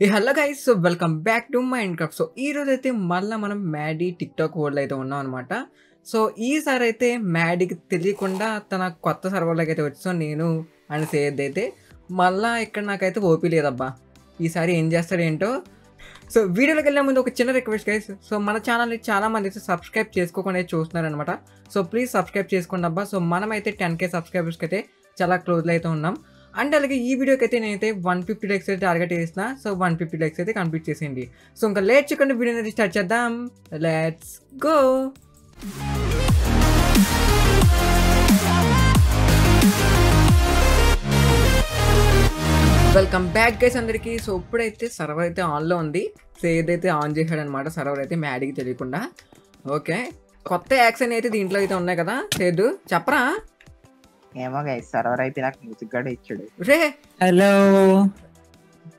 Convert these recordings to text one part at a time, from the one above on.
ఈ hello guys so welcome back to Minecraft so ఈ రోజు అయితే మళ్ళీ మనం మ్యాడీ టిక్టాక్ వరల్డ్ అయితే ఉన్నాం అనమాట సో ఈసారి అయితే మ్యాడీకి తెలియకుండా తన కొత్త సర్వర్లోకి అయితే వచ్చాం నేను అని సేద్ అయితే మళ్ళా ఇక్కడ నాకైతే ఓపీ లేదబ్బా. ఈసారి ఏం చేస్తాడు ఏంటో సో వీడియోలోకి వెళ్ళే ముందు ఒక చిన్న రిక్వెస్ట్ గైస్ సో మన ఛానల్ని చాలా మంది అయితే సబ్స్క్రైబ్ చేసుకోకుండా చూస్తున్నారనమాట సో ప్లీజ్ సబ్స్క్రైబ్ చేసుకోండి అబ్బా. సో మనమైతే టెన్ కే సబ్స్క్రైబర్స్కి అయితే చాలా క్లోజ్లో అయితే ఉన్నాం. అండ్ అలాగే ఈ వీడియోకి అయితే నేనైతే వన్ ఫిఫ్టీ లైక్స్ అయితే టార్గెట్ చేసిన. సో వన్ ఫిఫ్టీ లైక్స్ అయితే కంప్లీట్ చేసేయండి. సో ఇంకా లేట్ చేయకుండా వీడియో అయితే స్టార్ట్ చేద్దాం. Let's go welcome back guys అందరికీ. సో ఇప్పుడైతే సర్వర్ అయితే ఆన్లో ఉంది. సో ఏదైతే ఆన్ చేశాడనమాట సర్వర్ అయితే మ్యాడీకి తెలియకుండా. ఓకే కొత్త యాక్షన్ అయితే దీంట్లో అయితే ఉన్నాయి కదా. సేదు చెప్పరా? ఏమో గైస్ సర్వర్ అయితే నాకు మ్యూజిక్ కూడా ఇచ్చాడు. రే! హలో!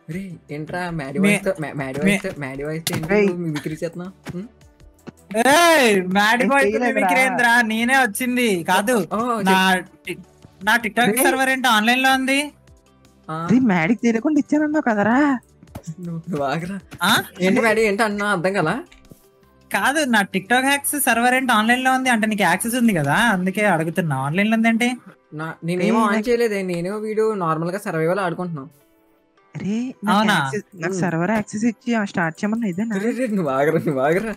రే ఏంట్రా Maddy voice Maddy Maddy voice mimicry చేస్తున్నావు? నేనే వచ్చింది. కాదు ఓ, నా నా టిక్టాక్. సర్వర్ ఏంటి? ఆన్లైన్లో ఉంది అది మ్యాడిక్ తెలియకుండా ఇచ్చానన్నావు కదరా. నువ్వు- ఏంటి మ్యాడీ ఏంటి అన్నా? అర్థం కదా కాదు నా టిక్టాక్ యాక్స్ సర్వర్ ఏంటి ఆన్లైన్లో ఉంది అంటే నీకు యాక్సెస్ ఉంది కదా అందుకే అడుగుతున్నా. ఆన్లైన్లో ఉంది అంటే? నా నేనేమో ఆన్ చేయలేదే నేను వీడియో నార్మల్గా సర్వైవల్ ఆడుకుంటున్నాం. అరే అవునా? నాకు. సర్వర్ యాక్సెస్ ఇచ్చి స్టార్ట్ చేయమన్నా రే, నువ్వు ఆగరా నువ్వు ఆగరా.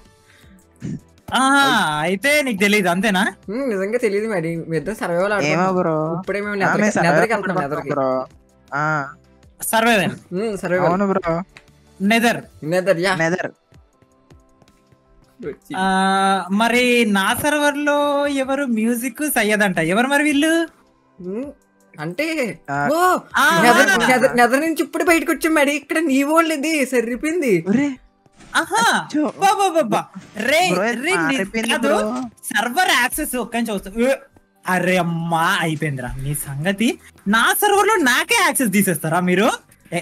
ఆహా అయితే నీకు తెలియదు అంతేనా? నిజంగా తెలియదు మ్యాడీ మీ ఇద్దరు సర్వైవల్ ఏమో ఆడుకుంటున్నాం బ్రో. ఇప్పుడే మేము నెదర్కి వెళ్తున్నాం నెదర్కి. బ్రో. ఆ. సర్వైవల్ సర్వైవల్ అవును bro. Nether nether yeah nether మరి నా సర్వర్లో ఎవరు మ్యూజిక్ సయ్యద్ అంట ఎవరు మరి వీళ్ళు? అంటే నెదర్ నుంచి ఇప్పుడు బయటకు వచ్చాం ఇక్కడ నీ వాళ్ళు ఇది సరిపోయింది. సర్వర్ యాక్సెస్ ఒక్క ఏ, అరే అమ్మా అయిపోయిందిరా. మీ సంగతి నా సర్వర్లో నాకే యాక్సెస్ తీసేస్తారా మీరు?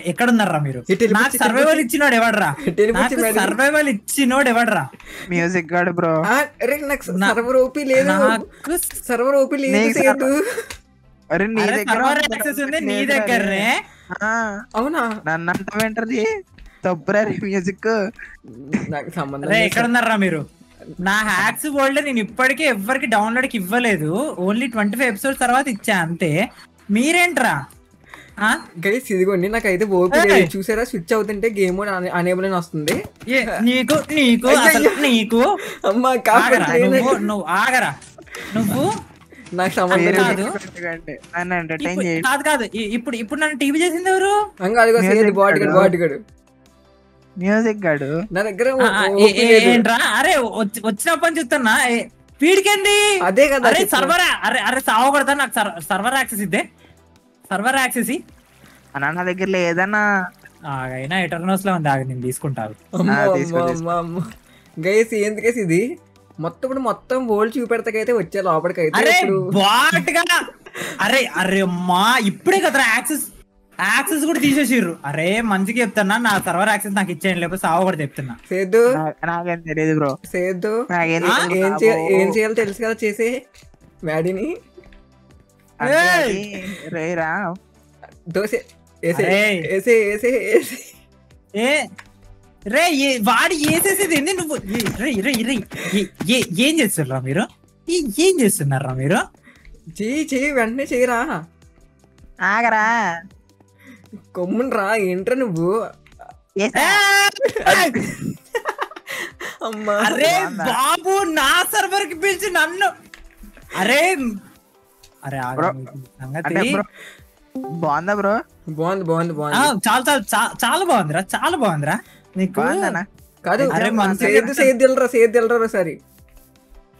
ఎక్కడున్నారా మీరు? నాకు సర్వైవల్ ఇచ్చినోడు ఎవడరా. సర్వైవల్ ఇచ్చినోడు ఎవడరా? మ్యూజిక్ గాడు బ్రో అరే నాకు సర్వర్ ఓపీ లేదు. సర్వర్ ఓపీ లేదు అరే నీ దగ్గర నీ దగ్గరనే. ఆ, అవునా? నన్ను అంటావేంటది తప్పురా మ్యూజిక్ నాకు సంబంధం. ఎక్కడున్నారా మీరు? నా హ్యాక్స్ వరల్డ్ నేను ఇప్పటికీ ఎవ్వరికి డౌన్లోడ్కి ఇవ్వలేదు. ఓన్లీ ట్వంటీ ఫైవ్ ఎపిసోడ్స్ తర్వాత ఇచ్చా అంతే. మీరేంట్రా? గైస్ ఇదిగోండి నాకైతే ఓపీ ఏయ్. లేదు చూసారా? స్విచ్ అవుతుంటే గేమ్ అనేబుల్ అని వస్తుంది. ఏ, నీకు నీకు నీకు? అమ్మా నువ్వు ఆగరా. నువ్వు? నాకు సంబంధం వేరే లేదు. కాదు. కాదు ఇప్పుడు ఇప్పుడు నన్ను టీవీ చేసింది ఎవరు? అదిగో బాటిగడు. బాటిగడు మ్యూజిక్ గాడు. నా దగ్గర ఏంట్రా? అరే వచ్చి- వచ్చినప్పటి నుంచి చూస్తున్నా. ఏ, వీడికేంది? అదే కదా అరే. సర్వర్ అరే అరే సావ కొడతా నాకు సర్వర్ యాక్సెస్ ఇద్దే. సర్వర్ యాక్సెస్ అన్న నా దగ్గర లేదన్నా అయినా ఎటర్నోస్లో ఉంది ఆగి నేను తీసుకుంటాను. గైస్ ఎందుకేసి ఇది? మొత్తం ఇప్పుడు మొత్తం ఓల్డ్ చూపెడతాకైతే వచ్చే లోపలికైతే అరే బాట్గా! అరే అరే అమ్మా ఇప్పుడే కదరా యాక్సెస్ యాక్సెస్ కూడా తీసేసిర్రు. అరే మంచిగా చెప్తున్నా నా సర్వర్ యాక్సెస్ నాకు ఇచ్చేయండి లేకపోతే సావ కూడా చెప్తున్నా. సేద్దు నా- నాకేం తెలియదు బ్రో. చేయాలి ఏం చేయాలో తెలుసు కదా చేసే మ్యాడీని. అంటే ఏయ్! అది రేరా దోశ వేసే అరే. వేసే వేసే వేసే ఏ రే ఏ- వాడు వేసేసేది ఏంది నువ్వు ఏ- రే రే రే ఏ- ఏ- ఏం చేస్తున్నారా మీరు ఏ- ఏం చేస్తున్నారా మీరు చెయ్యి చెయ్యి వెంటనే చెయ్యరా ఆగరా కొమ్ముని రా ఏంట్రా నువ్వు అరే? బాబు నా సర్వర్కి పిలిచి నన్ను అరే అరే. సంగతి. బాగుందా బ్రో? బాగుంది బాగుంది ఆ, బాగుంది చాలా చాలా చాలా బాగుందిరా చాలా బాగుందిరా. నీకు కాదు అరే మంచి- సేద్దు సేద్దులరా సేద్దులరా ఒకసారి.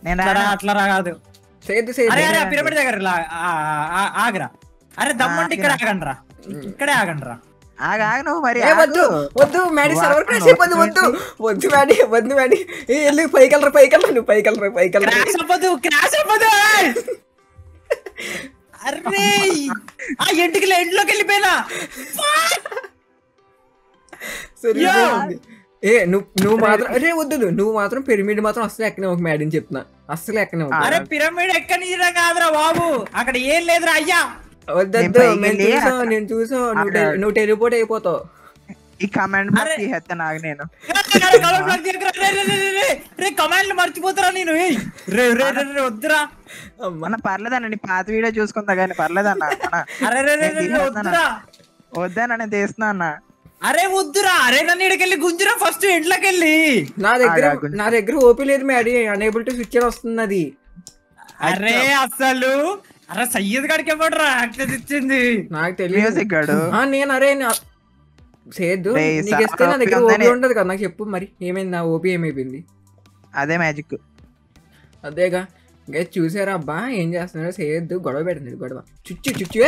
నేను? అట్లా రా, రానా? అట్లా రా కాదు సేద్దు అరే సేద్దు. అరే పిరమిడ్ దగ్గర ఆగరా. అరే దమ్మంటే ఇక్కడ ఆగండి రా ఇక్కడే ఆగండి రా ఆగ ఆగ నువ్వు మరి ఏ వద్దు. వద్దు మ్యాడీ సర్వర్ క్రాష్ అయిపోద్ది వద్దు. ఆగు. వద్దు మ్యాడీ వద్దు మ్యాడీ. ఏ వెళ్ళి పైకెళ్ళరా పైకెళ్ళరా నువ్వు పైకెళ్ళరా పైకెళ్ళరా క్రాష్ అవ్వదు క్రాష్ అవ్వదు ఏయ్! అరే ఆ ఇంటికి ఇంట్లోకి వెళ్ళిపోయినా. ఏ నువ్వు నువ్వు మాత్రం అరే వద్దు వద్దు. నువ్వు మాత్రం పిరమిడ్ మాత్రం అసలు ఎక్కనే ఒక మ్యాడీని చెప్తున్నా. అసలు ఎక్కనే అరే పిరమిడ్ ఎక్కడి నుంచి కాదురా బాబు. అక్కడ ఏం లేదురా అయ్యా. వద్దొద్దు నేను చూసాం నేను చూసాం. నువ్వు నువ్వు టెలిపోర్ట్ అయిపోతావు. ఈ కమాండ్. తీసేస్తా నాకు నేను. రే, కమాండ్లు మర్చిపోతారా నేను? ఏయ్. రే రే రే రే వద్దురా. మన పర్లేదన్న పాత వీడియో చూసుకుందా కానీ పర్లేదన్న. అరే రే రే వద్దురా. వద్దన్న నేను తీస్తున్నా అన్న. అరే వద్దురా. అరే నన్ను ఇక్కడికెళ్ళి గుంజురా ఫస్ట్ ఇంట్లోకి వెళ్ళి నా దగ్గర. నా దగ్గర ఓపీ లేదు మ్యాడీ. అనేబుల్ టు స్విచ్ వస్తుంది అది అరే అసలు అరే సయ్యద్ గడికి ఇవ్వడరా యాక్సెస్ ఇచ్చింది? నాకు తెలియదు. నేను అరే రేయ్, నీకు ఇస్తే నా దగ్గర ఓపీ ఉండదు కదా నాకు చెప్పు మరి. ఏమైంది నా ఓపీ ఏమైపోయింది? అదే మ్యాజిక్ అదేగా. ఇంకా చూసారా అబ్బా? ఏం చేస్తున్నాడు సేద్దు గొడవ పెడుతుంది గొడవ. చుచ్చు చుచ్చు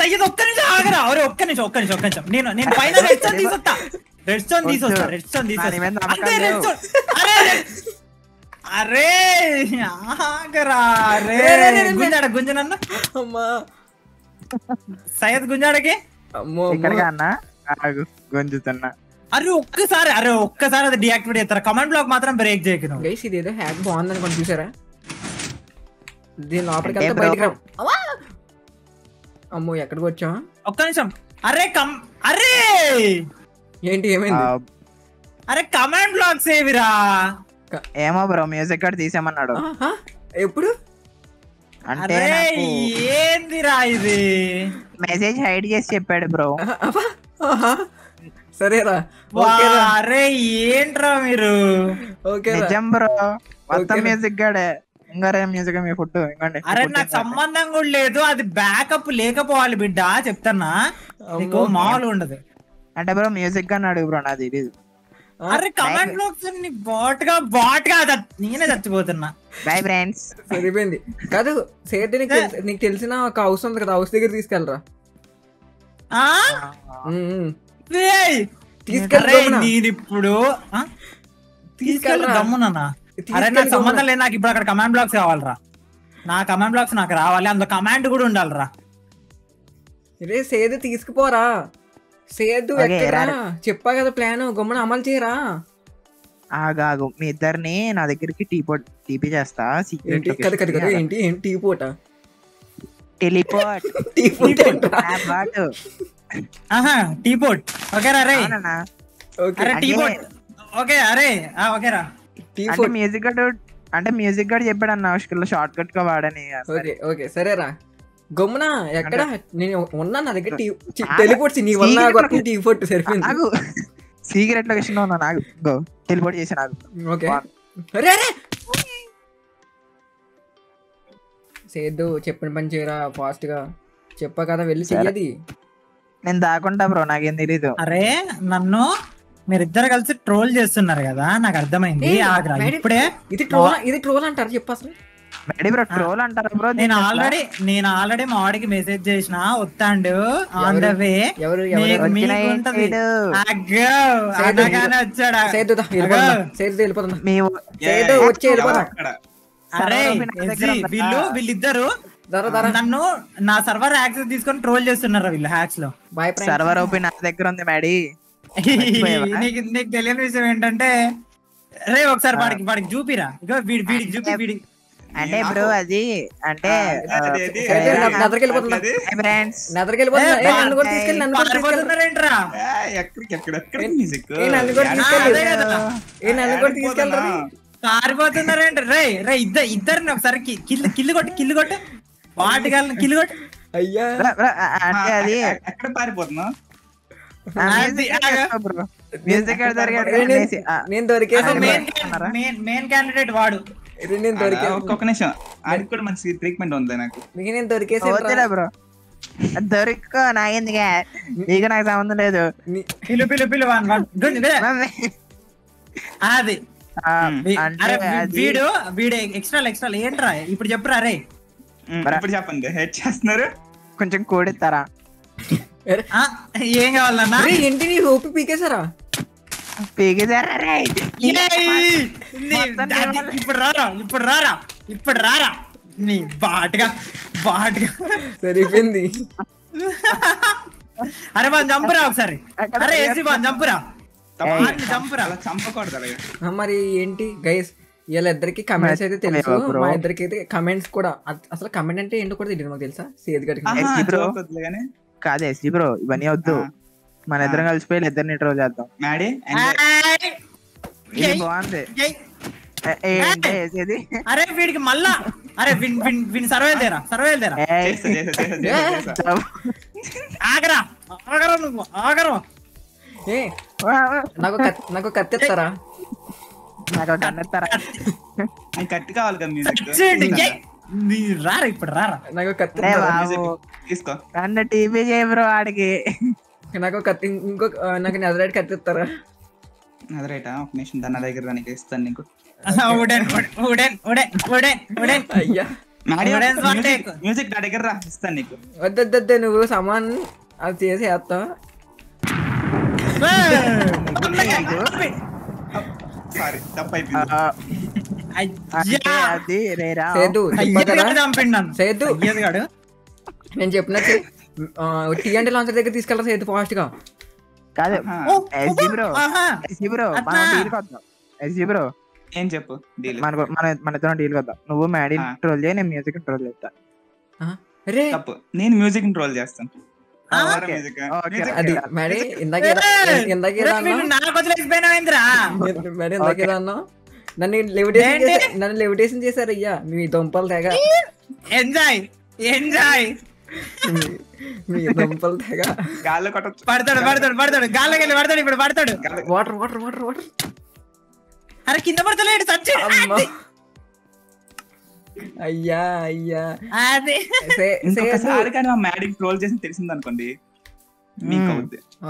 సయ్యద్ ఒక్క నిమిషం ఆగరా. అరే ఒక్క నిమిషం ఒక్క నిమిషం ఒక్క నిమిషం. నేను నేను పైన రెడ్ స్టోన్ తీసుకొస్తా రెడ్ స్టోన్ తీసుకొస్తా రెడ్ స్టోన్ తీసుకొస్తా అంతే రెడ్ అరే అరే ఆగరా అరే. గుంజాడ గుంజనన్న అమ్మా. సయ్యద్ గుంజాడకి? అన్న గుంజుతున్నా అరే ఒక్కసారి అరే ఒక్కసారి అది డియాక్టివేట్ చేస్తారా? కమెంట్ బ్లాక్ మాత్రం బ్రేక్ చేయకు నువ్వు. గైస్ ఇదేదో హ్యాక్ బాగుంది అనుకోండి చూసారా? దీని లోపలికి వెళ్తే బయటికి! అమ్మో ఎక్కడికి వచ్చాం ఒక్క నిమిషం. అరే కమ్ అరే! ఏంటి ఏమైంది? అరే కమాండ్ బ్లాక్స్ ఏవిరా ఏమో బ్రో మ్యూజిక్ గాడు తీసేమన్నాడు ఎప్పుడు? అంటే ఏందిరా ఇది? మెసేజ్ హైడ్ చేసి చెప్పాడు బ్రో. సరేరా అరే ఏంట్రా మీరు? ఓకేరా. నిజం బ్రో మొత్తం. మ్యూజిక్ గాడే. ఇంగారే మ్యూజిక్ మీ ఫుడ్ ఇంకోండి అరే నాకు. సంబంధం కూడా లేదు అది బ్యాకప్ లేకపోవాలి బిడ్డ చెప్తానా నీకు అమ్మో. మామూలు ఉండదు. అంటే బ్రో మ్యూజిక్ గాని అడుగు బ్రో తెలియదు ఆ, అరే కమెంట్ బ్లాక్స్ నీ బాట్గా బాట్గా నేనే చచ్చిపోతున్నా. బై ఫ్రెండ్స్ సరిపోయింది. కాదు సేద్ది నీకు తెలి- నీకు తెలిసిన ఒక హౌస్ ఉంది కదా హౌస్ దగ్గర తీసుకెళ్ళరా. నేను ఇప్పుడు తీసుకెళ్ళరా. అరే నాకు సంబంధం. లేదు నాకు ఇప్పుడు అక్కడ కమాండ్ బ్లాక్స్ కావాలరా. నా కమాండ్ బ్లాక్స్ నాకు రావాలి అందులో కమాండ్ కూడా ఉండాలిరా. రే సేదు తీసుకుపోరా. ఓకే, రారు. చెప్పా కదా ప్లాన్ గమ్మున అమలు చేయరా? ఆగాగు మీ ఇద్దరిని నా దగ్గరికి టీపోట్ టీపీ చేస్తా ఏంటి? కదా కదా కదా ఏంటి? ఏంటి? టీ పూట? టెలిపోర్ట్ టీ పూట ఏంట్రా? ఆహా టీ పోట్ ఓకేరా రే. ఓకే. అరే టీ అంటే- పోట్ ఓకే అరే. ఆ, ఓకేరా టీ అంటే పూట. మ్యూజిక్ గడు అంటే మ్యూజిక్ గడు చెప్పాడు అన్న షార్ట్ కట్గా వాడని ఓకే ఓకే సరేరా. గమ్మున? ఎక్కడ? నేను ఉన్నా నా దగ్గర. టెలిపోర్ట్స్ నీ వల్ల సీక్రెట్ గొప్ప టీ ఫోర్ట్ సరిపోయింది. ఆగు. సీక్రెట్ లొకేషన్లో ఉన్నా నాకు గో. టెలిపోర్ట్ చేసి నాకు ఓకే. అరే అరే సేద్దు చెప్పిన పని చేయరా ఫాస్ట్గా చెప్పా కదా వెళ్ళి. చెయ్యది. నేను దాకుంటా బ్రో. నాకేం తెలీదు. అరే నన్ను మీరిద్దరు కలిసి ట్రోల్ చేస్తున్నారు కదా నాకు అర్థమైంది. ఇప్పుడే ఇది ట్రోల్ ఇది ట్రోల్ అంటారు చెప్పు అసలు. రెడీ బ్రో ట్రోల్ అంటారా బ్రో నేను ఆల్రెడీ నేను ఆల్రెడీ మా వాడికి మెసేజ్ చేసిన వస్తాండు ఆన్ ద వే వచ్చాడా వచ్చి అరే? వీళ్ళు వీళ్ళిద్దరు దర దర. నన్ను నా సర్వర్ యాక్సెస్ తీసుకొని ట్రోల్ చేస్తున్నారు వీళ్ళు హ్యాక్స్లో? సర్వర్ ఓపెన్ నా దగ్గర ఉంది మేడీ? నీకు నీకు తెలియని విషయం ఏంటంటే రే ఒకసారి వాడికి వాడికి చూపిరా. ఇగో వీడి వీడికి చూపి వీడి అంటే బ్రో అది అంటే పారిపోతున్నారేంటి రే రే ఇద్దరు ఇద్దరిని ఒకసారి కి- కిల్లు కిల్లు కొట్టు కిల్లు కొట్టు. కిల్లు కొట్టు. అయ్యా. అంటే అది ఎక్కడ నేను- అదే మెయిన్ క్యాండిడేట్ వాడు. నేను దొరికే ఒక్కొక్క నిమిషం. ఆయనకి కూడా మంచి ట్రీట్మెంట్ ఉంది నాకు. మీకు నేను వద్దులే బ్రో. దొరికో నాకెందుకే నీకు నాకు సంబంధం లేదు. పిలు పిలు పిలు. అది వీడు వీడు ఎక్స్ట్రా ఎక్స్ట్రా ఏంట్రా? ఇప్పుడు చెప్పురా రే. ఇప్పుడు చెప్పండి. హెడ్ చేస్తున్నారు. కొంచెం కోడిస్తారా? ఆ, ఏం కావాలన్నా ఏంటి నీ హోపి పీకేసారా ఇప్పుడు రారా ఇప్పుడు రారా ఇప్పుడు రారా. నీ బాటుగా బాటుగా. సరిపోయింది. అరే బాగా చంపురా ఒకసారి. అరే ఏసీ బాగా చంపురా. చంపకూడదు మరి ఏంటి గైస్? వీళ్ళిద్దరికి కమెంట్స్ అయితే తెలుసు? మా ఇద్దరికి అయితే కమెంట్స్ కూడా. అసలు కమెంట్ అంటే ఏంటో కూడా తెలియదు మాకు తెలుసా? సేద్ గానీ. కాదు ఎస్జీ బ్రో ఇవన్నీ వద్దు. మన ఇద్దరం కలిసిపోయి ఇద్దరిని ట్రోల్ చేద్దాం! బాగుంది. ఏంటి అరే వీడికి మళ్ళా. అరే విన్ విన్ విన్ సర్వేలు తేరా సర్వేలు తేరా. ఆగరా ఆగరా నువ్వు ఆగరా. ఏ. నాకు కత్తి నాకు కత్తి ఇస్తారా నాకు ఒక కన్నెత్తారా కత్తి కావాలి కదా మ్యూజిక్ రారా ఇప్పుడు రారా. నాకు కత్తి తీసుకో. నన్ను టీవీ చేయ బ్రో వాడికి నాకు కత్తి ఇంకో నాకు నెదరైట్ కత్తి ఇస్తారా? అదరేటా? ఒక నిమిషం దాని దగ్గర దానికి ఇస్తాను నీకు. ఉడెన్ ఉడెన్ ఉడెన్ ఉడెన్ ఉడెన్ అయ్యా. మ్యూజిక్ నా దగ్గర రా ఇస్తాను నీకు. వద్దొద్దే నువ్వు సమాన్ అది చేసి వేస్తావు? సారీ సేదు నేను చెప్పినట్టు టీ అంటే లాంచర్ దగ్గర తీసుకెళ్ళరా సేదు ఫాస్ట్గా. కాదు. SG bro. SG bro. మనం డీల్ కొద్దాం. SG bro. ఏం చెప్పు డీల్ మన మన మన ఇద్దరం డీల్ కొద్దాం. నువ్వు మ్యాడీ. ట్రోల్ చేయి నేను మ్యూజిక్ ట్రోల్ చేస్తా. రే. తప్పు. నేను మ్యూజిక్ ట్రోల్ చేస్తాను. ఇందాక! ఇందాక ఇందాక. అన్నా నన్ను లెవిటేషన్ నన్ను లెవిటేషన్ చేశారు అయ్యా మీ దుంపలు తెగ. Enjoy enjoy. మీ- దుంపలు తెగ. గాల్లో కొట్టచ్చు. పడతాడు పడతాడు పడతాడు. గాల్లోకి వెళ్ళి పడతాడు ఇప్పుడు పడతాడు. Water water water water. అరే కింద పడతలేడు సచ్చి. అమ్మా. అయ్యా అయ్యా. అదే. సే- ఇంకొకసారి. కానీ మా మ్యాడీకి ట్రోల్ చేసి తెలిసింది అనుకోండి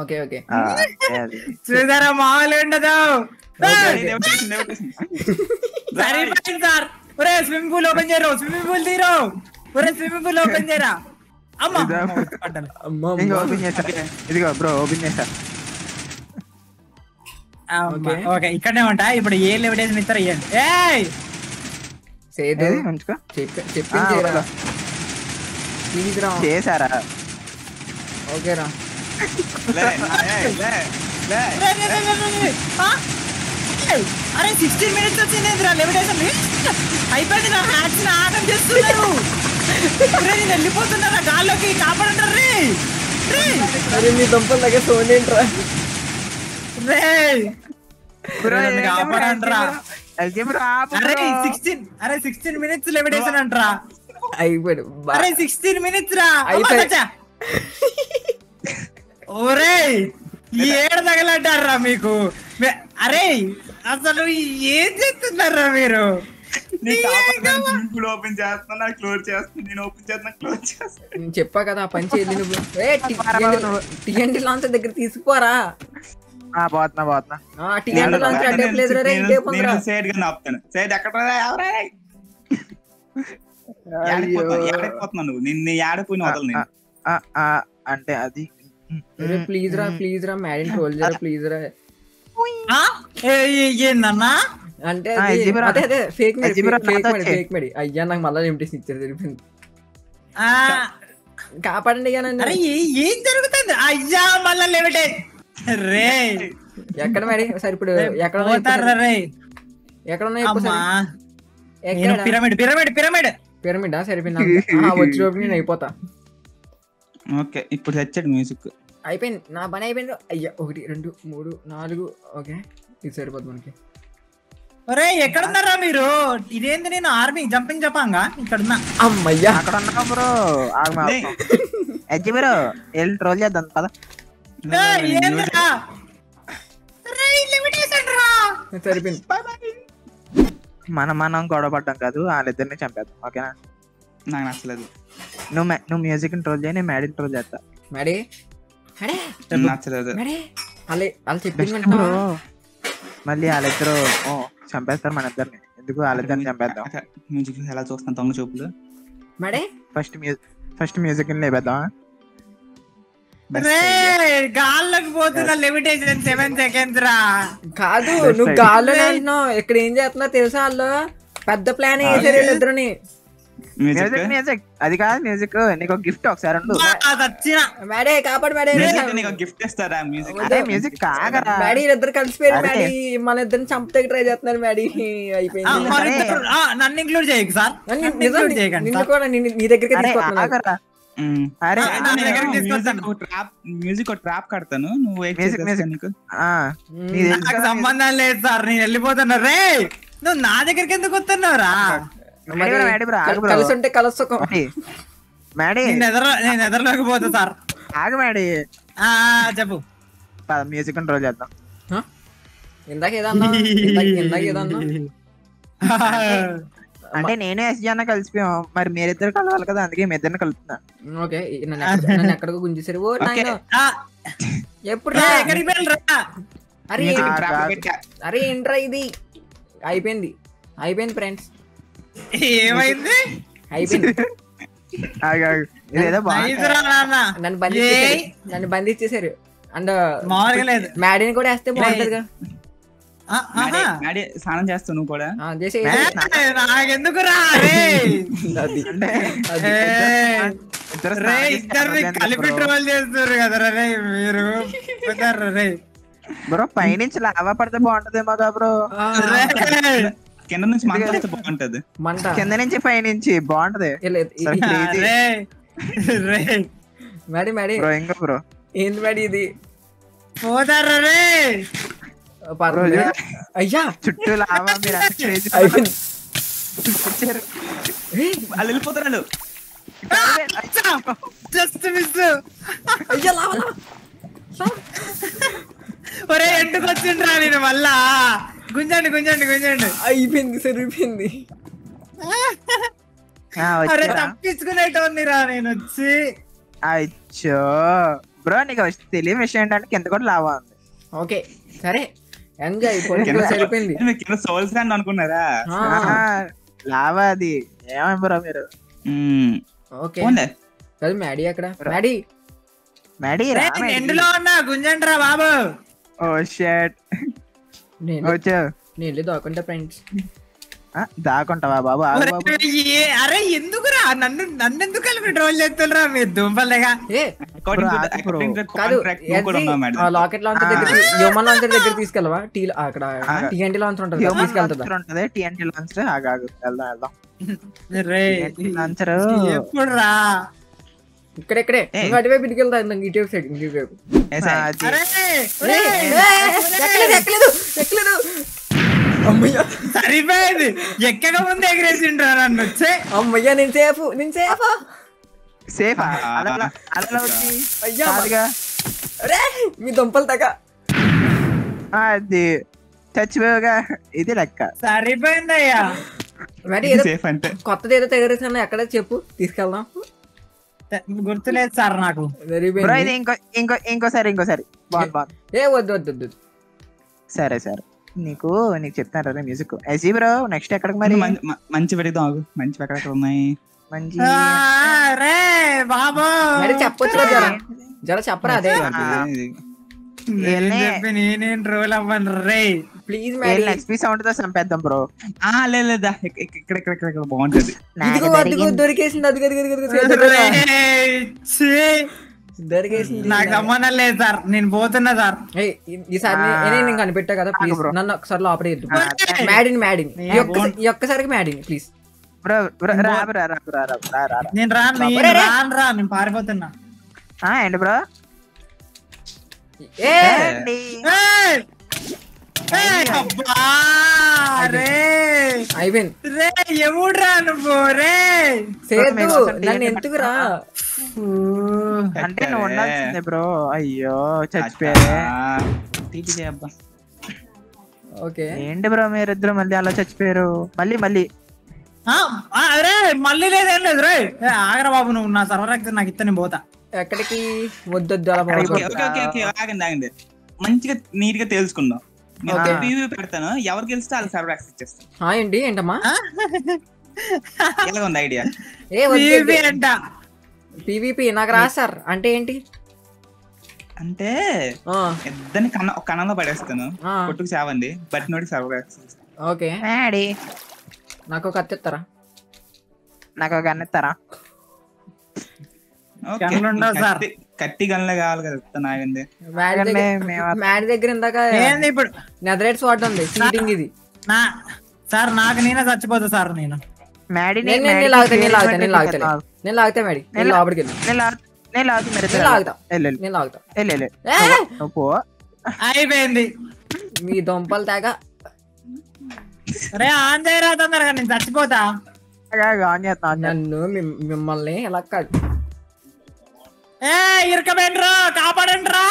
ఓకే ఓకే. చూసారా మామూలు ఉండదు? సరిపోయింది సార్ ఒరే స్విమ్మింగ్ పూల్ ఓపెన్ చేయరు స్విమ్మింగ్ పూల్ తీరు. ఒరే స్విమ్మింగ్ పూల్ ఓపెన్ చేయరా. ఓపెన్ చేస్తా ఇదిగో బ్రో ఓపెన్ చేస్తా అమ్మా. ఓకే. ఓకే ఇక్కడనే ఉంటా. ఇప్పుడు ఏ లెవిటేషన్ ఇస్తారు ఇవ్వండి ఏయ్! సేదు. ఏది? ఉంచుకో చెప్పి ఆ, చెప్పింది చేశారా? ఓకే రా. లే, నా, ఏయ్, లే, లే. రే, రే, రే, రే, రే, రే. ఆ? ఏయ్, అరే సిక్స్టీన్ మినిట్స్ వచ్చింది అయిపోయింది నా హ్యాట్స్ ఆటం చేస్తున్నారు నేను వెళ్ళిపోతున్నారా గాల్లోకి కాపాడంటారు రే అరే దుంపలు దగ్గర సోన్ ఏంట్రా? రే. బ్రో నన్ను కాపాడంట్రా ఎల్జీ బ్రో ఆపు అరే. సిక్స్టీన్ అరే సిక్స్టీన్ మినిట్స్ అంటరా. అయిపోయాడు. అరే సిక్స్టీన్ మినిట్స్ రా. ఈ ఏడు తగలంటారా మీకు? మే- అరే అసలు ఏం చేస్తున్నారా మీరు? నీ ఓపెన్ చేస్తున్నా క్లోజ్ చేస్తున్నా నేను ఓపెన్ చేస్తున్నా క్లోజ్ చేస్తున్నా. నేను చెప్పా కదా ఆ పని చేయలేదు నువ్వు. టీఎన్టీ లాంచర్ దగ్గర తీసుకుపోరా? ఆ, పోతున్నా పోతున్నా టీఎన్టీ లాంచర్ అడ్డే ప్లేస్ రే ఇంటే పొందరా. సైడ్గా ఆపుతాను సైడ్ ఎక్కడ ఎవరా? అయ్యో. ఏడకపోతున్నావు నువ్వు. నిన్ను ఏడపోయిన వదలు నేను ఆ, ఆ, అంటే అది. ప్లీజ్ రా ప్లీజ్ రా ట్రోల్ చేయరా ప్లీజ్ రా. ఏందన్నా? అంటే అది-. అదే ఫేక్ మెడి ఫేక్ మెడి. ఫేక్ మెడి అయ్యా నాకు మళ్ళీ లిమిటేషన్ ఇచ్చారు తెలిపింది. ఆ, కాపాడండి అరే ఏ- జరుగుతుంది? అయ్యా మళ్ళా లేవిటే రే. ఎక్కడ మరి? సరే ఇప్పుడు ఎక్కడ ఎక్కడ పిరమిడ్ పిరమిడ్ పిరమిడ్. పిరమిడా? సరిపోయింది వచ్చి లోపు నేను అయిపోతా. ఓకే ఇప్పుడు తెచ్చాడు మ్యూజిక్. అయిపోయింది. నా పని అయిపోయింది. అయ్యా ఒకటి రెండు మూడు నాలుగు ఓకే. ఇది సరిపోతుంది మనకి. ఒరే ఎక్కడున్నారా మీరు? ఇదేంది నేను ఆర్మీ జంపింగ్ జపాంగా? ఇక్కడున్నా. అమ్మయ్యా. అక్కడ ఉన్నావు బ్రో. ఎజ్జి బ్రో వెళ్ళి ట్రోల్ చేద్దాం పద. మనం మనం గొడవ పడ్డాం కాదు వాళ్ళిద్దరిని చంపేద్దాం ఓకేనా? నాకు నచ్చలేదు. నువ్వు మ్యా- నువ్వు మ్యూజిక్ ట్రోల్ చేయి నేను మ్యాడీని ట్రోల్ చేస్తా. మేడే మేడే నచ్చలేదు. మేడే వాళ్ళే చెప్పింది bro. మళ్ళీ వాళ్ళిద్దరు ఓ. చంపేస్తారు మన ఇద్దరిని ఎందుకు వాళ్ళిద్దరిని చంపేద్దాం మ్యూజిక్ ఎలా చూస్తాను దొంగ చూపులు? Mayday? First music first music లేపేద్దాం. గాల్లోకి పోతున్న లిమిటేషన్ సెవెన్ సెకండ్స్ రా. కాదు నువ్వు. గాల్లో అంటున్నావు. ఇక్కడ ఏం చేస్తున్నా తెలుసా వాళ్ళు? పెద్ద ప్లాన్ వేసారు వీళ్ళిద్దరుని. మ్యూజిక్ మ్యూజిక్ అది కాదు మ్యూజిక్ నీకు గిఫ్ట్ ఒకసారి ఉండు మేడే కాపాడు మేడే నీకు గిఫ్ట్ ఇస్తారా? మ్యూజిక్ అదే మ్యూజిక్ కాగరా మేడీ ఇద్దరు కలిసిపోయారు. మేడీ మన ఇద్దరిని చంపతే ట్రై చేస్తున్నారు మేడీ అయిపోయింది. నన్ను ఇంక్లూడ్ చేయకు సార్. నన్ను include చేయకండి నిన్ను కూడా నిన్ను- నీ దగ్గరికి అరే. మ్యూజిక్ ట్రాప్ కడతాను. నువ్వు సంబంధం లేదు సార్. నేను వెళ్ళిపోతున్నా. రే నువ్వు నా దగ్గరికి ఎందుకు వస్తున్నావురా? కలిసి ఉంటే కలసి సుఖం మేడీ, నేను ఎదర నేను ఎదరలోకి పోతా సార్. ఆగు మేడీ చెప్పు. మ్యూజిక్ కంట్రోల్ చేద్దాం. హ? ఇందాక ఏదన్నా? ఇందాక ఏదన్నా? అంటే నేను ఎస్జీ అన్న కలిసిపోయాం. మరి మీరిద్దరు కలవాలి కదా అందుకే మీ ఇద్దరిని కలుపుతున్నా. ఓకే. నన్ను ఎక్కడ- నన్ను ఎక్కడికో గుంజేశారు. ఓ ఎప్పుడు అరే అరే ఏంట్రా ఇది? అయిపోయింది. అయిపోయింది ఫ్రెండ్స్ ఏమైంది? అయిపోయింది. నాన్న. ఏయ్. నన్ను బంద్ ఇచ్చేసారు అండ్ మ్యాడీని కూడా వేస్తే. మ్యాడీ స్నానం చేస్తావు నువ్వు కూడా? ఆ, చేసే ఏ, నాకెందుకు కలిపి. ట్రోల్ చేస్తారు కదరా రే మీరు. రే. బ్రో పైనుంచి లావా పడితే బాగుంటదేమో కదా బ్రో. కింద నుంచి మంట వస్తే బాగుంటది. మంట. కింద నుంచి బాగుంటది. Crazy. రే. రే. మ్యాడీ మ్యాడీ బ్రో ఇంకా బ్రో. ఏంది మ్యాడీ ఇది? పోతారు రే. అయ్యా. చుట్టూ లావా మీరు వాళ్ళు వెళ్ళిపోతున్నారు జస్ట్ మిస్. అయ్యా. లావా. ఒరే ఎందుకు వచ్చిండ్రా నేను మళ్ళా? గుంజండి గుంజండి గుంజండి. అయిపోయింది సరిపోయింది ఆ, అరే వచ్చారా? తప్పించుకునేటోని రా నేను వచ్చి. అచ్చో. బ్రో నీకు వచ్చి తెలియని విషయం ఏంటంటే కింద కూడా లావా ఉంది. ఓకే సరే. సరిపోయింది. కింద సోల్స్ ల్యాండ్ అనుకున్నారా? లావా అది. ఏమేం బ్రో మీరు. ఓకే. కాదు మ్యాడీ అక్కడ. మ్యాడీ. మేడీ రే, నేను ఎండులో ఉన్నా గుంజండి రా బాబు. ఓ షర్ట్ నేను వచ్చా నేను వెళ్ళి దాక్కుంటా ఫ్రెండ్స్ దాకుంటావా బాబు? ఆగు అరే ఎందుకురా? నన్ను నన్ను ఎందుకు కలిపి ట్రోల్ చేస్తుండ్రా మీరు దుంపలేగా? లాకెట్ లాంచర్ దగ్గర హ్యూమన్ లాంచర్ దగ్గర తీసుకెళ్ళవా? టీ అక్కడ. టీఎన్టీ లాంచర్ ఉంటుంది తీసుకెళ్తుందా? ఉంటది టిఎన్టీ లాంచర్ ఆగాగు వెళ్దాం వెళ్దాం. రే లాంచర్ ఎప్పుడు రా ఇక్కడ ఇక్కడే. నువ్వు అటువైపు ఇటుకెళ్తా ఇటువైపు సైడ్ ఇటువైపు ఎక్కలేదు అమ్మయ్యా. సరిపోయింది. ఎక్కక ముందు ఎగిరేసిండ్రా నన్ను వచ్చే? అమ్మయ్యా నేను సేఫ్ నేను సేఫ్ సేఫ్ అలా అలా వచ్చి అయ్యా. మీ దుంపలు తగ్గ. అది చచ్చిపోయావుగా. ఇది లెక్క. సరిపోయిందయ్యా. మరి ఏదో సేఫ్ అంటే. కొత్తది ఏదో తయారు ఎక్కడ చెప్పు తీసుకెళ్దాం. గుర్తులేదు సార్ నాకు. బ్రో ఇది సరిపోయింది ఇంకో ఇంకో ఇంకోసారి ఇంకోసారి. ఏ వద్దు వద్దు వద్దు. సరే సరే. నీకు నీకు చెప్తాను రే మ్యూజిక్ ఎసీ బ్రో నెక్స్ట్ ఎక్కడికి మరి? మంచి- మ- మంచి పెడదాం ఆగు. మంచి ఎక్కడెక్కడ ఉన్నాయి? మంచి ఆ, రే బాబు. మరి చెప్పొచ్చు జర. జర చెప్పరా అదే. నేను ఏంలే. చెప్పి నేనేం రోల్ అవ్వను రే. ప్లీజ్ ఎక్స్పీ సౌండ్తో చంపేద్దాం బ్రో ఆ లేదు లేదా ఇక్- ఇక్- ఇక్కడ ఇక్కడ ఇక్కడ ఇక్కడ బాగుంటది. ఇదిగో అదిగో దొరికేసింది అది దొరికేసింది నాకు సంబంధం లేదు సార్. నేను పోతున్నా సార్. ఈసారి నేనే కనిపెట్టా కదా ప్లీజ్. నన్ను ఒకసారి లోపల మ్యాడిన్ మ్యాడిన్. ఈ ఒక్కసారికి మ్యాడిన్ ప్లీజ్ బ్రో బ్రో రా బ్రో రా బ్రో రా రా రా. రా నేను రాను. రాను పారిపోతున్నా. ఆ, ఏంటి బ్రో అయిపోయింది రే. ఎవడురా నువ్వు? రే. సేదు నన్ను తీయండి ఎందుకు రా? అంటే నువ్వు ఉండాల్సిందే బ్రో. అయ్యో చచ్చిపోయారే టీటీజీ అబ్బా ఓకే. ఏంటి బ్రో మీరిద్దరు మళ్ళీ అలా చచ్చిపోయారు? మళ్ళీ మళ్ళీ. అరే మళ్ళీ లేదేం లేదు రే. ఆగరా బాబు నువ్వు నా సర్వరక్త నాకు ఇస్తే నేను పోతా. ఎక్కడికి? వద్దొద్దు అలా ఎక్కడికి పోవద్దు. Okay okay okay. ఆగండి ఆగండి. మంచిగా నీట్గా తెలుసుకుందాం పెడతాను. ఎవరు గెలిస్తే వాళ్ళు సర్వర్ యాక్సెస్ చేస్తాను ఏంటి? ఏంటమ్మా? ఎలా ఉంది ఐడియా? ఏ అంట. పీవీపీ నాకు రా సార్ అంటే ఏంటి? అంటే ఇద్దరిని కన్న ఒక కన్నంలో పడేస్తాను. కొట్టుకు చావండి. బట్ నోటికి సర్వర్ యాక్సెస్ ఓకే. నాకు ఒక కత్తి ఇస్తారా నాకు ఒక అన్నెత్తారా. కత్తి గన్లే కావాలి కదా మ్యాడ్ దగ్గర ఇందాక ఇప్పుడు? నెదరేట్ స్వాట్ ఉంది చీటింగ్ ఇది. నా సార్ నాకు నేనే చచ్చిపోతా సార్ నేను. మ్యాడీ నేను లాగుతా నేను లాగుతా నేను లాగుతా నేను లాగుతా నేను లోపలికి వెళ్ళి. నేను లాగు నేను లాగుతా మీరు నేను లాగుతా. నేను లాగుతా. వెళ్ళు పో అయిపోయింది. మీ దొంపలు తేగ. రే ఆన్ చేయరా తొందరగా నేను చచ్చిపోతా. నన్ను మిమ్- మిమ్మల్ని ఎలా కాదు ఇరకబెండ్రా కాపాడండ్రా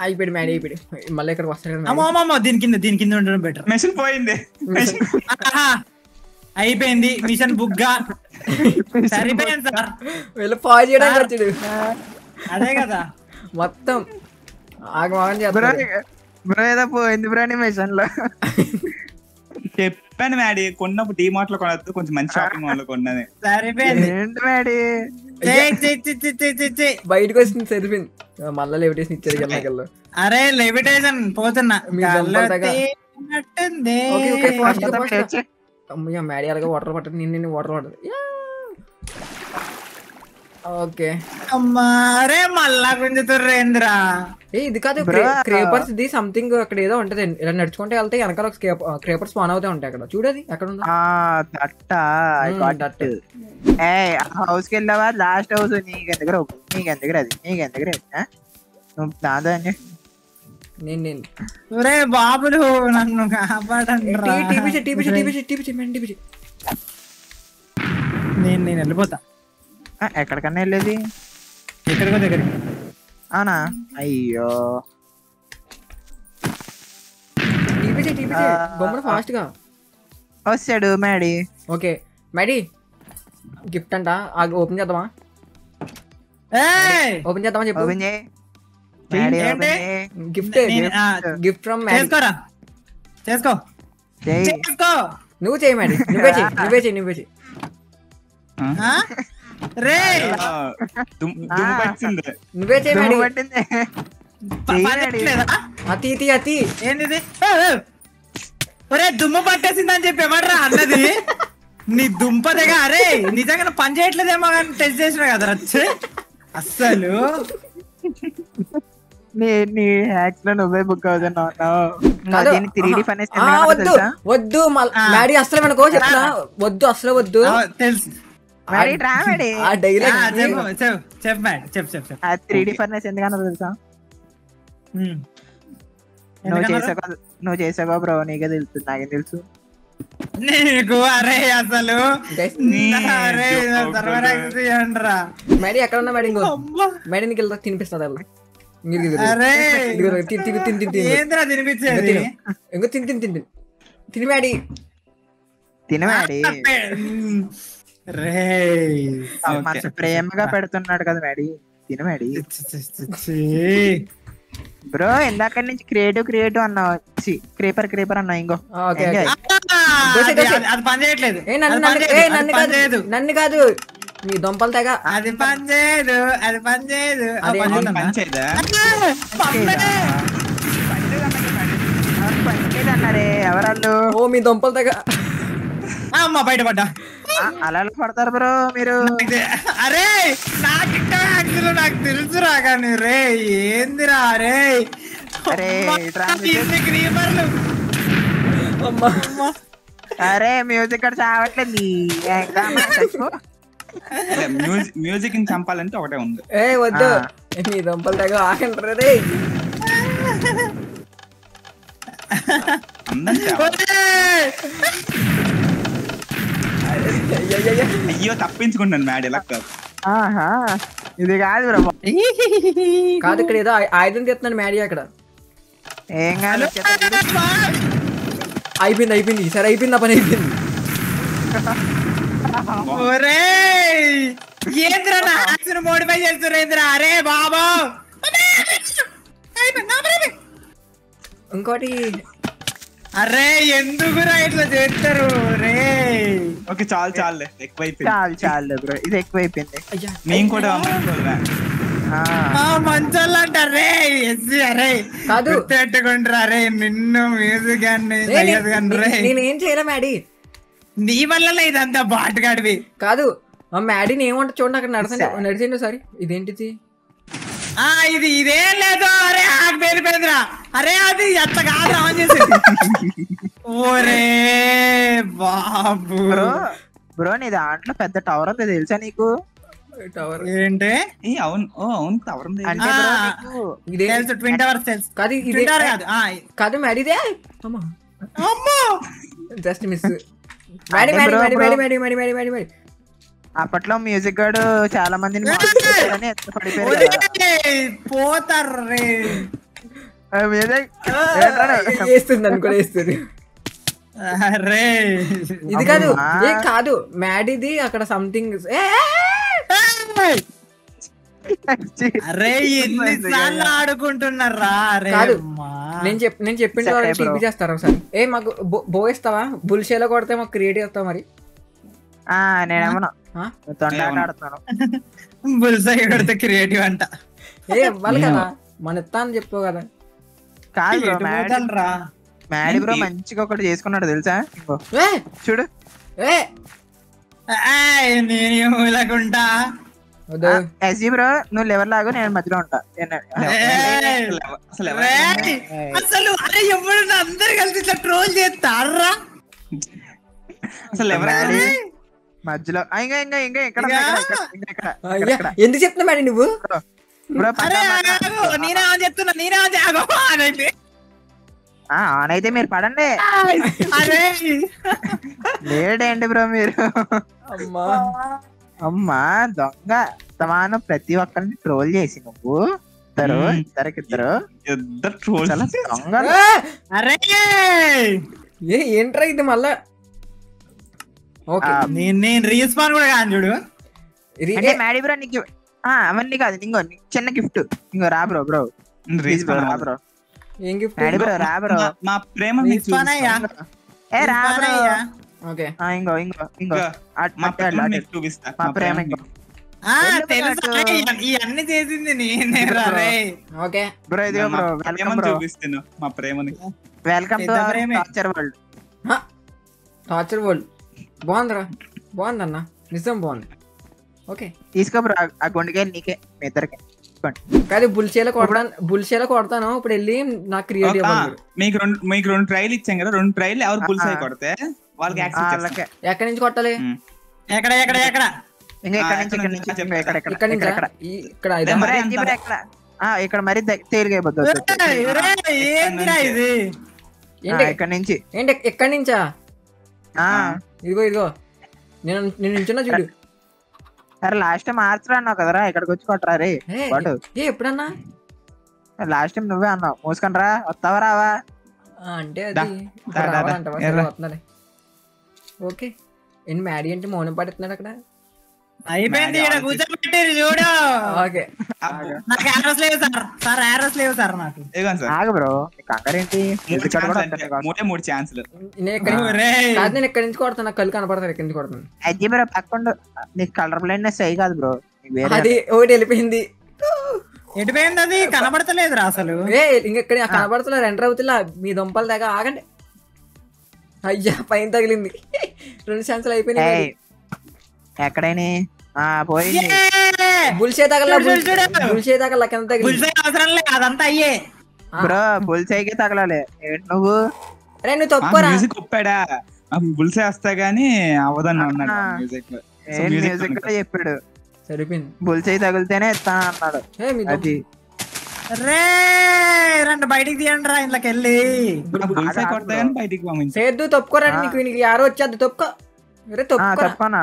అయిపోయాడు మేడి అయిపోయాడు మళ్ళీ వస్తాడు కదా అమ్మో అమ్మో దీని కింద దీని కింద ఉండడం బెటర్ మెషిన్ పోయింది. మెషిన్ అయిపోయింది. మిషన్ బుగ్గా. సరిపోయింది సార్. వీళ్ళు పాజ్ చేయడానికి వచ్చాడు అదే కదా. మొత్తం ఆగమాగం బ్రో చేస్తాడు. బ్రో ఏదో పోయింది బ్రో నీ మిషన్లో. చెప్పాను మ్యాడీ. కొన్నప్పుడు డీ మార్ట్లో కొనద్దు. కొంచెం మంచి షాపింగ్ మాల్లో కొన్నది. సరిపోయింది. ఏంటి మ్యాడీ? బయటకు వచ్చింది సరిపోయింది మళ్ళీ లెవిటేషన్ ఇచ్చారు గల్లకెళ్ళు అరే లెవిటేషన్ పోతున్నా. అమ్మయ్య మేడి అలాగే వాటర్ పట్టదు నిన్ను నిన్ను వాటర్ పట్టదు ఓకే. అమ్మా అరే మళ్ళా గుంజుతుర్రేంద్రా ఏ ఇది కాదు. క్రేపర్స్ ఇది సంథింగ్ అక్కడ ఏదో ఉంటది. ఇలా నడుచుకుంటే వెళ్తే వెనకాల క్రేపర్స్ స్పాన్ అవుతా ఉంటాయి అక్కడ. చూడది ఎక్కడ ఉందో. Hmm. ఏ హౌస్కి వెళ్ళావా లాస్ట్ హౌస్ నీకెందుకు రావు నీకెందుకు అది నీకెందుకు ఆ? నువ్వు దాదా అని ఒరే బాబులు నన్ను టీపీసీ నేను నేను వెళ్ళిపోతా ఎక్కడికన్నా వెళ్ళేది ఎక్కడికో దగ్గరికి అవునా అయ్యో టీపీసీ టీపీసీ బొమ్మలు ఫాస్ట్గా వస్తాడు మేడీ ఓకే మేడీ గిఫ్ట్ అంట ఓపెన్ చేద్దామా ఏయ్! ఓపెన్ చేద్దామా చెప్పు ఓపెన్ చేయి మేడీ ఏంటి? ఓపెన్ చేయి గిఫ్ట్ నేను- ఆ, గిఫ్ట్ ఫ్రమ్ మేడీ చేసుకోరా చేసుకో చేయి చేసుకో నువ్వు చేయి మేడీ నువ్వే చేయి నువ్వే చేయి నువ్వే చేయి ఆ? రే ఆ, దుమ్ దుమ్ము పట్టింది నువ్వే చేయి మేడీ దుమ్ము పట్టింది ప- చెయ్యి పడట్లేదా? అతి ఇతి అతి ఏంటిది ఏ, ఏ. ఒరే దుమ్ము పట్టేసిందని చెప్పి ఎవడ్రా అన్నది నీ దుంప దగ్గర అరే నిజంగా పని చేయట్లేదేమో కానీ టెస్ట్ చేసినా కదా రచ్చ అస్సలు. నీ నీ హ్యాక్స్లో నువ్వే బుక్ అవుతున్నావు. వద్దు. మ్యాడీ అసలు మనకో చెప్తున్నా? వద్దు అసలు వద్దు. తెలుసు. నువ్వు చేసావా బ్రో నీకే తెలుసు నాకేం తెలుసు. నీకు అరే అసలు. అరే సర్వరాక్స్ చేయండిరా. మ్యాడీ ఎక్కడ ఉన్నా అమ్మా. మ్యాడీ నీకు వెళ్తా తినిపిస్తుంది అలా మీరు తిని తిని. తిని తిని తిని తిను తిని. తిని. తిని తిని తిన మేడీ. రే. మన ప్రేమగా పెడుతున్నాడు కదా మేడీ. తిన మేడీ. చి. బ్రో ఇందాక నుంచి క్రియేటివ్ క్రియేటివ్ అన్నావు. క్రీపర్ క్రీపర్ అన్నావు ఇంకో. అది- పని చేయట్లేదు. నన్ను కాదు చేయదు. నన్ను కాదు. మీ దొంపలు తెగ. అది పని చేయదు. అది పని చేయదు. పని? పని చేయదా? అన్నారే ఎవరాళ్ళు? ఓ మీ దొంపలు తెగ. అమ్మ బయటపడ్డా. అలా పడతారు బ్రో మీరు? అరే నాకు ఇంకా యాక్చువల్ నాకు తెలుసురా కానీ రే ఏందిరా రే? అరే, అమ్మా అరే మ్యూజిక్ ఇక్కడ చావట్లేదు. నీ. మ్యూజిక్ని చంపాలంటే ఒకటే ఉంది. ఏ వద్దు. మీ దొంపలు తెగ ఆకంటారు రే. అందరం. అయ్యో తప్పించుకుంటాను మ్యాడ్ ఇలా కాదు. ఆహా ఇది కాదు బ్రో కాదు ఇక్కడ ఏదో ఆయ- ఆయుధం తీస్తున్నాను మ్యాడీ అక్కడ. ఏం కాదు అయిపోయింది అయిపోయింది. సరే అయిపోయింది పని అయిపోయింది. ఏంద్రా మోడిఫై అరే బాబా! ఇంకోటి అరే ఎందుకురా ఇట్లా చేస్తారు రే. ఓకే చాలు చాలులే. ఎక్కువైపోయింది. చాలు చాలు బ్రో. ఇది ఎక్కువైపోయింది. అయ్యా. మేము కూడా అమ్ముకోవాలా? ఆ, ఆ మంచోళ్ళు అంటారే ఎస్సి అరే. కాదు. గుర్తుపెట్టుకుంటారా రే నిన్ను మ్యూజిక్ అని నేనేం చేయలే మ్యాడీ. నీ వల్లనే ఇదంతా బాటుగాడివి కాదు ఆ మ్యాడీని ఏమంట చూడండి అక్కడ నడసండి నడిచండి ఒకసారి. ఇదేంటిది? ఆ ఇది ఇదేం లేదు. అరే ఆకు పేలిపోయిందిరా అరే అది ఎంత కాదు ఆన్ చేసి ఓరే బాబు. బ్రో బ్రో నీ దాంట్లో పెద్ద టవర్ ఉంది తెలుసా నీకు? టవర్ ఏంటి? అవును. ఓ అవును టవర్ ఉంది. అంటే బ్రో ఆ. నీకు ఇదే తెలుసు ట్విన్ టవర్స్ తెలుసు. కాదు ఇదే కాదు. ఆ, కాదు మ్యాడీదే అమ్మా! అమ్మో జస్ట్ మిస్ మ్యాడీ అంటే Maddy bro, Maddy bro. Maddy Maddy అప్పట్లో మ్యూజిక్ గాడు చాలా మందిని పోతారు ఇది కాదు. ఏ కాదు. మ్యాడీది అక్కడ సంథింగ్ అరే ఎన్ని సార్లు ఆడుకుంటున్నారా అరే కాదు. నేను చెప్ నేను వాళ్ళకి bro. చూపించేస్తారు ఒకసారి? ఏ మాకు బో- ఇస్తావా బుల్షేలో కొడితే మాకు క్రియేట్ చేస్తావా మరి? ఆ నేనేమన్నా బుల్సై కొడితే క్రియేటివ్ అంట. ఏ ఇవ్వాలి కదా. మన ఇస్తా అని చెప్పావు కదా. కాదు మ్యాడీ బ్రో? మంచిగా ఒకటి చేసుకున్నాడు తెలుసా? చూడు. ఏ! ఏయ్, నేను ఈ మూలకుంటా వద్దు ఎస్జీ బ్రో నువ్వు లెవెల్ లాగు నేను మధ్యలో ఉంటా. అసలు అరే ఎవరు అందరు కలిసి ఇట్లా ట్రోల్ చేస్తారా? అసలు ఎవరు మధ్యలో. ఇంకా ఇంకా ఇంకా ఇక్కడ. ఎందుకు చెప్తున్నా మేడం నువ్వు? నేనే ఆన్ చెప్తున్నా నేనే ఆన్ చే- ఆగు, ఆన్ అయితే. మీరు పడండి. లేడేంటి బ్రో మీరు? అమ్మా. అమ్మా దొంగ. తమాను ప్రతి ఒక్కరిని ట్రోల్ చేసి నువ్వు. ఇద్దరు మ్మ్. ఇద్దరికిద్దరు ఇద్దరు. ట్రోల్ దొంగ ఏ! అరే. ఏంట్రా ఇది మళ్ళా? నేను నేను రీస్పాన్ కూడా కాను చూడు. ఇది- అంటే మ్యాడీ బ్రో నీకు ఆ, అవన్నీ కాదు. ఇంకో చిన్న గిఫ్ట్ ఇంకో రా బ్రో బ్రో ప్లీజ్ బ్రో రా బ్రో ఏం గిఫ్ట్ మ్యాడీ బ్రో రా బ్రో మా- మా ప్రేమ మీకు రీస్పాన్ అయ్యా? ఏ రా రీస్పాన్ బ్రో అయ్యా. ఓకే. ఆ, ఇంకో మా ప్రేమ చూపిస్తా. మా ప్రేమ. ఇంకో ఆ, తెలుసా? ఇవన్నీ- చేసింది నేనే రా రే. ఓకే. బ్రో ఇదిగో మా బ్రో ప్రేమని వెల్కమ్ బ్రో చూపిస్తాను మా ప్రేమని. Welcome to. Torture world torture world బాగుందిరా. బాగుందన్న. నిజం బాగుంది. ఓకే. తీసుకో బ్రో ఆ- గుండెకాయలు నీకే మీ ఇద్దరికి. కాదు బుల్షేలో కొడతాను బుల్షేలో కొడతాను. ఇప్పుడు వెళ్ళి నాకు క్రియేట్ మీకు రెండు మీకు రెండు ట్రైల్ ఇచ్చాం కదా రెండు ట్రైల్ ఎవరు పుల్స్ అయి ఆ. కొడితే వాళ్ళకి. ఎక్కడి నుంచి కొట్టాలి? ఎక్కడ ఎక్కడ ఎక్కడ? ఇంకా ఇక్కడ నుంచి నుంచి? నుంచి? నుంచి? మరి ఆ, ఇక్కడ ఇది? ఏంటి ఇక్కడ నుంచి? ఇదిగో ఇదిగో. నేను నేను నించున్నా చూడు. సరే లాస్ట్ టైం మార్చరా అన్నావు కదరా ఇక్కడికి వచ్చి కొట్టరా రే. ఏ, ఎప్పుడన్నా? లాస్ట్ టైం నువ్వే అన్నావు. మూసుకొని రా వస్తావా రావా? అంటే అది ఓకే. ఏంటి మ్యాడీ అంటే మౌనం పడుతున్నాడు అక్కడ? అయిపోయింది ఇక్కడ కూర్చోబెట్టారు చూడు. ఓకే. నాకు లేవు సార్. సార్ లేవు సార్ నాకు. ఆగు బ్రో. మూడు ఇక్కడ. మూడే ఛాన్సులు. నేను నుంచి కొడతాను? నాకు కళ్ళు కనపడతాను ఎక్కడి నుంచి కొడతాను? అజ్జి బ్రో పక్కండు. నీకు కలర్ బ్లైండ్నెస్ అయ్యి కాదు బ్రో. అది ఒకటి వెళ్ళిపోయింది. ఎటు పోయింది అది? కనబడతలేదురా అసలు. ఏ ఇంకెక్కడ కనపడుతున్నారు ఎంటర్ అవుతున్నా మీ దుంపల దగ్గర ఆగండి. అయ్యా పైన తగిలింది. రెండు ఛాన్సులు అయిపోయినాయి ఎక్కడైనా పోయింది! బుల్షే తగల కింద పులిసే అవసరం లేదు అదంతా అయ్యే. బ్రో బుల్సైకి తగలాలి. ఏంటి నువ్వు? అరే నువ్వు తప్పుకోరా మ్యూజిక్ ఒప్పాడా? బుల్సే వస్తా గానీ అన్నాడు. Music music. చెప్పాడు. సరిపోయింది. బుల్సై తగిలితేనే ఇస్తాను అన్నాడు. అది. రే రండి బయటికి తీయండి రా ఇంట్లోకి వెళ్ళి. బుల్సే బయటికి సేద్దు తప్పుకోరా. నీకు నీకు యారో వచ్చేది తప్పుకో. అరే ఆ, తప్పుకోరా. తప్పనా?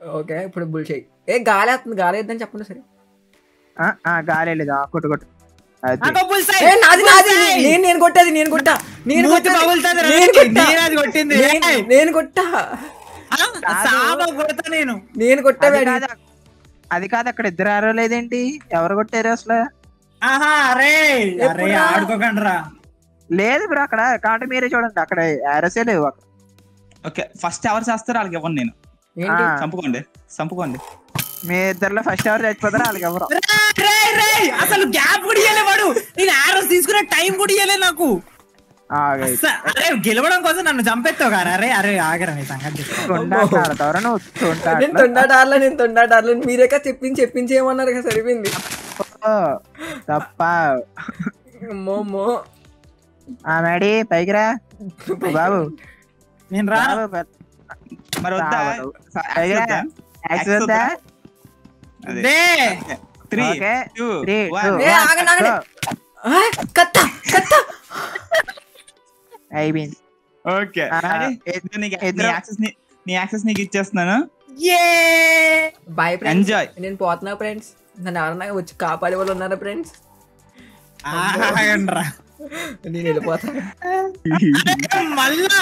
ఓకే ఇప్పుడు బుల్సే ఏ గాలి వస్తుంది గాలి వేద్దని చెప్పండి సరే ఆ, ఆ, గాలి లేదు ఆ, కొట్టు కొట్టు నాది నాది! నేను నేను కొట్టేది నేను కొట్టా నేను కొట్టేది. నేను కొట్టా. నేను నేను- ఏయ్! నేను కొట్టా ఆ, సావ కొడతా నేను నేను కొట్టా అది. కాదు అక్కడ ఇద్దరు ఆరో లేదేంటి ఎవరు కొట్టారు అసలు ఆహా అరే అరే ఎప్పుడా? ఆడుకోకండి రా లేదు బ్రో అక్కడ కాబట్టి మీరే చూడండి అక్కడ ఆరోసే లేవు అక్కడ ఓకే ఫస్ట్ ఎవరు చేస్తారో వాళ్ళకి ఇవ్వను నేను. చంపుకోండి. చంపుకోండి. మీ ఇద్దరులో ఫస్ట్ ఎవరు చచ్చిపోతారో వాళ్ళకి ఎవరు? రేయ్, రేయ్, అసలు గ్యాప్ కూడా ఇయ్యలే వాడు. నేను ఆరోస్ తీసుకునే టైం కూడా ఇయ్యలే నాకు. అరే గెలవడం కోసం నన్ను చంపెత్తావు కదా అరే అరే ఆగరా సంగతి. నేను తొండాటలు? తొండాడార్లా నేను తొండాడార్లు మీరే కదా చెప్పించి చెప్పించి ఏమన్నారు కదా సరిపోయింది. ఓ, తప్ప. మోమో ఆ మేడి పైకి రా. బాబు. నేను రా. మరి వద్దా. వద్దా? త్రీ. టూ కత్త కత్త. అయిపోయింది. ఓకే. నీ యాక్సెస్ని నీ యాక్సెస్ నీకు ఇచ్చేస్తున్నాను. Friends Enjoy. నేను పోతున్నా ఫ్రెండ్స్ నన్ను ఎవరన్నా వచ్చి కాపాడే వాళ్ళు ఉన్నారా ఫ్రెండ్స్ నేను వెళ్ళిపోతాను. మళ్ళా.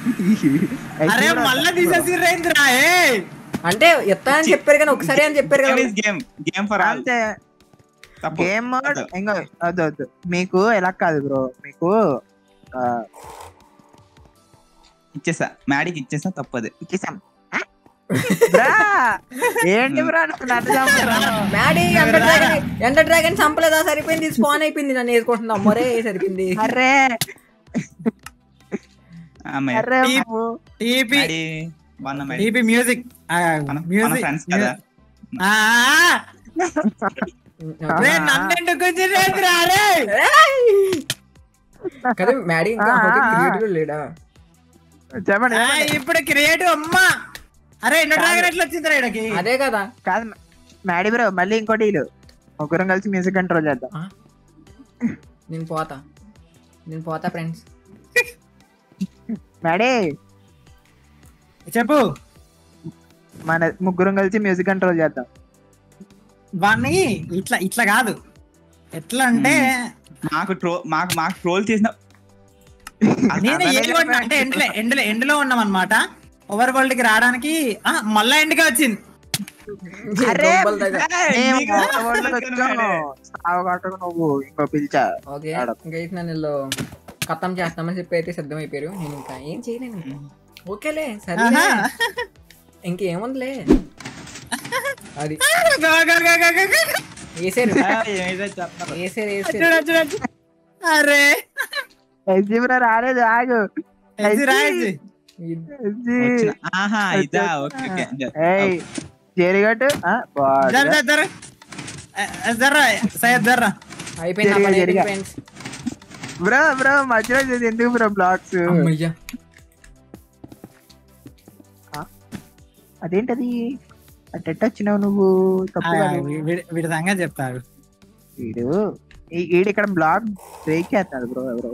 అరే మళ్ళా తీసేసిర్రేంద్రా ఏ? అంటే ఎత్తా అని చెప్పారు కానీ ఒకసారి అని చెప్పారు కదా. గేమ్ గేమ్ ఫర్ ఆల్ అంతే. తప్పు. Game mode. ఇంకా మీకు ఎలా కాదు బ్రో మీకు ఇచ్చేసా. మ్యాడీకి ఇచ్చేసా తప్పది. ఇచ్చేసాం. ఏంటి ఎండర్ డ్రాగన్ చంపలేదా సరిపోయింది స్పాన్ అయిపోయింది నన్ను వేసుకుంటున్నా మరే సరిపోయింది. అరే. మ్యూజిక్. మ్యాడీ లేడా. ఇప్పుడు క్రియేటివ్ అమ్మా. అరే ఎన్నో డ్రాగన్ ఎట్లా వచ్చిందిరా ఈడకి. అదే కదా. కాదు మ్యాడీ బ్రో మళ్ళీ ఇంకోటి ఇల్లు ముగ్గురం కలిసి మ్యూజిక్ కంట్రోల్ చేద్దాం. నేను పోతా. నేను పోతా ఫ్రెండ్స్ మ్యాడీ చెప్పు. మన ముగ్గురం కలిసి మ్యూజిక్ కంట్రోల్ చేద్దాం. వాడిని ఇట్లా ఇట్లా కాదు. ఎట్లా అంటే మాకు ట్రో మాకు మాకు ట్రోల్ చేసిన నేను అంటే ఎండ్లో ఎండ్లో ఎండ్లో ఉన్నాం అనమాట ఓవర్ వరల్డ్కి రావడానికి మళ్ళా ఎండ్గా వచ్చింది. నువ్వు ఇంకో పిలిచా. ఓకే ఆడ. ఇంకా అయితే నన్ను వీళ్ళు ఖతం చేస్తామని చెప్పి అయితే సిద్ధమైపోయారు నేను ఇంకా ఏం చేయలేను ఓకేలే సరే ఆహా. ఇంకేముందిలే అది go, go, go, go, go, go. వేసారు ఏదో చెప్తారు. వేసారు వేసారు చూడు, చూడు, చూడు. అరే ఎస్జీ బ్రో రాలేదు ఆగు ఎస్జి రా, ఎస్జి. ఎస్జీ. వచ్చిన- ఆహా ఇదా ఓకే ఓకే ఏయ్ జరిగట్టు జర, జర, జర. ఏ, ఏ, జర్రా సయ్యద్ జర్రా అయిపోయింది నా జరిగా, పని జరిగా. ఫ్రెండ్స్ బ్రో బ్రో మధ్యలో చేసి ఎందుకు బ్రో బ్లాక్స్ అమ్మయ్యా అదేంటది అట్టెట్ వచ్చినావు నువ్వు తప్పు ఆ, కాదు. వీ- వీడి- వీడి సంగతి చెప్తాడు వీడు ఈ- వీడు ఇక్కడ బ్లాక్ బ్రేక్ చేస్తున్నాడు బ్రో ఎవరు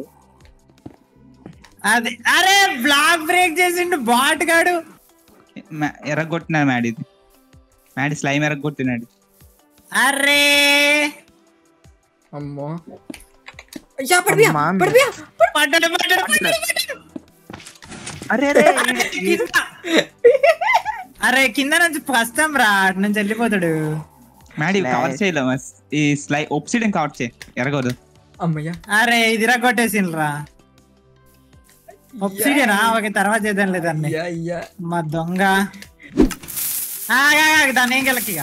అది అరే బ్లాక్ బ్రేక్ చేసిండు బాట్ గాడు ఎర్రగొట్టినాడు మ్యాడీ ఇది మ్యాడీ స్లైమ్ ఎర్రగొట్టినాడు అరే అమ్మో పడిపోయా అమ్మా, పడిపోయా పడ్డాడు పడ్డాడు పడ్డాడు, పడ్డాడు. అరే రే కింద. అరే కింద నుంచి కష్టం రా అటు నుంచి వెళ్ళిపోతాడు. కవర్ చేయలేము ఈ స్లై ఒప్సిడెన్ కవర్ చేయి ఎరగదు అమ్మయ్యా. అరే ఇది కొట్టేసిండ్రా ఒప్సిడియనా ఓకే తర్వాత చేద్దాం లేదండి మా దొంగ. దాన్ని ఏం గెలకి ఇక.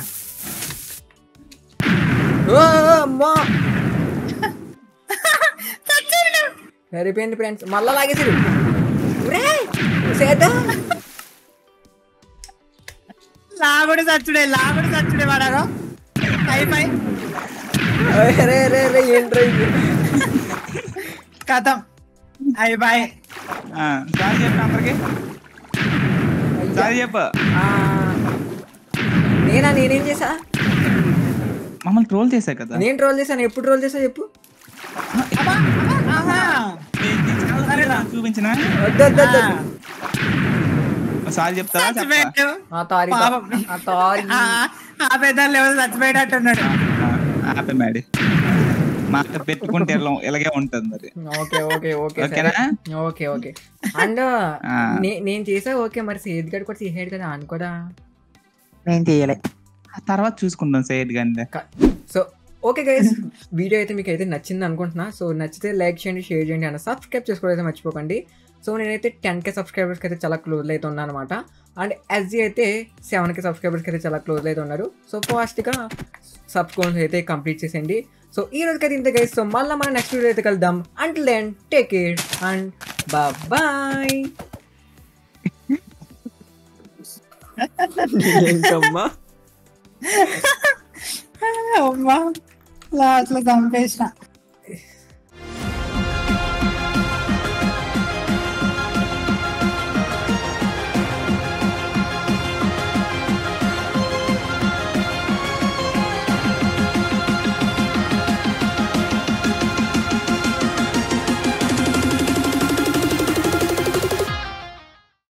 ఓ, అమ్మా. సరిపోయింది ఫ్రెండ్స్ మళ్ళా లాగేసారు. సేద్దాం లాగుడు సచ్చుడే లాగుడు సచ్చుడే వాడారో అయిపోయి రే రే ఏంట్రా ఇది? కథం. అయిపోయి సారీ చెప్పు అందరికి. సారీ చెప్పు. నేనా నేనేం చేసా మమ్మల్ని ట్రోల్ చేశా కదా. నేను ట్రోల్ చేశాను. ఎప్పుడు ట్రోల్ చేసా చెప్పు చూపించిన వద్దు వద్దు వద్దు, వద్దు. సారీ చెప్తావా చెప్పవా? చచ్చిపోయాడు ఆ తారి పాపం. ఆ తారి ఆ, ఆ పెద్ద లెవెల్ చచ్చిపోయేటట్టున్నాడు. ఆ, ఆపే మ్యాడీ మాట పెట్టుకుంటే ఇలా- ఇలాగే ఉంటుంది మరి. ఓకే ఓకే ఓకే ఓకేనా. Okay okay. అండ్ నేను చేసా ఓకే మరి సేద్ గడ్ కూడా చేసాడు కదా అనుకోదా నేను చేయలే ఆ తర్వాత చూసుకుంటాం గాని. క- సో ఓకే గైస్ వీడియో అయితే మీకు అయితే నచ్చింది అనుకుంటున్నా. సో నచ్చితే లైక్ చేయండి షేర్ చేయండి అండ్ సబ్స్క్రైబ్ చేసుకోవడం అయితే మర్చిపోకండి. సో నేనైతే టెన్ కే సబ్స్క్రైబర్స్కి అయితే చాలా క్లోజ్ అయితే ఉన్నాను అనమాట అండ్ ఎస్జీ అయితే సెవెన్ కే సబ్స్క్రైబర్స్కి అయితే చాలా క్లోజ్ అయితే ఉన్నారు సో ఫాస్ట్గా సబ్స్క్రైబ్ అయితే కంప్లీట్ చేసేయండి. సో ఈ రోజుకి అయితే ఇంత గైస్ సో మళ్ళీ మనం నెక్స్ట్ వీడియో అయితే కలుద్దాం. Until then take care and bye ఏంటమ్మా? అమ్మా. లో చంపేసిన